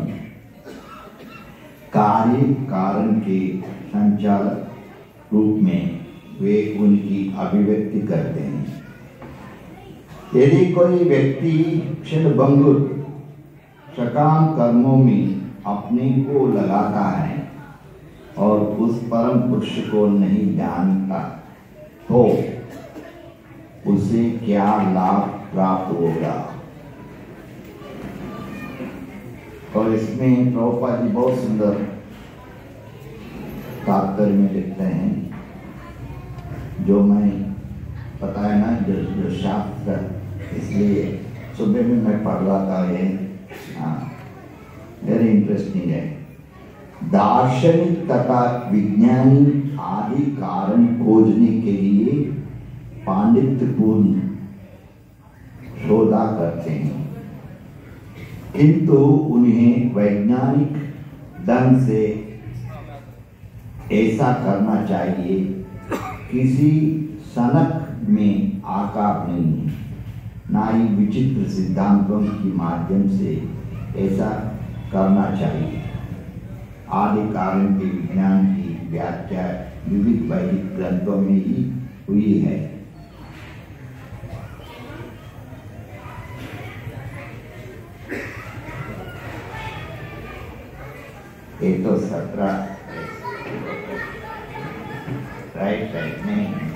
अनुसार कार्य कारण के संचालक रूप में वे उनकी अभिव्यक्ति करते हैं। यदि कोई व्यक्ति क्षणभंगुर सकाम कर्मों में अपने को लगाता है और उस परम पुरुष को नहीं जानता तो उसे क्या लाभ प्राप्त होगा? और इसमें प्रभुपा जी बहुत सुंदर तात्पर्य में लिखते हैं, जो मैं बताया ना, जो जो शास्त्र इसलिए सुबह में मैं पढ़ रहा था ये हाँ वेरी इंटरेस्टिंग है। दार्शनिक तथा विज्ञानी आदि कारण खोजने के लिए पांडित्यपूर्ण शोधा करते हैं। किंतु उन्हें वैज्ञानिक ढंग से ऐसा करना चाहिए, किसी सनक में आकार नहीं ना ही विचित्र सिद्धांतों के माध्यम से ऐसा करना चाहिए। आदि कारण के विज्ञान की व्याख्या विविध वैदिक ग्रंथों में ही हुई है। एक तो सत्रह राइट राइट नहीं इसलिए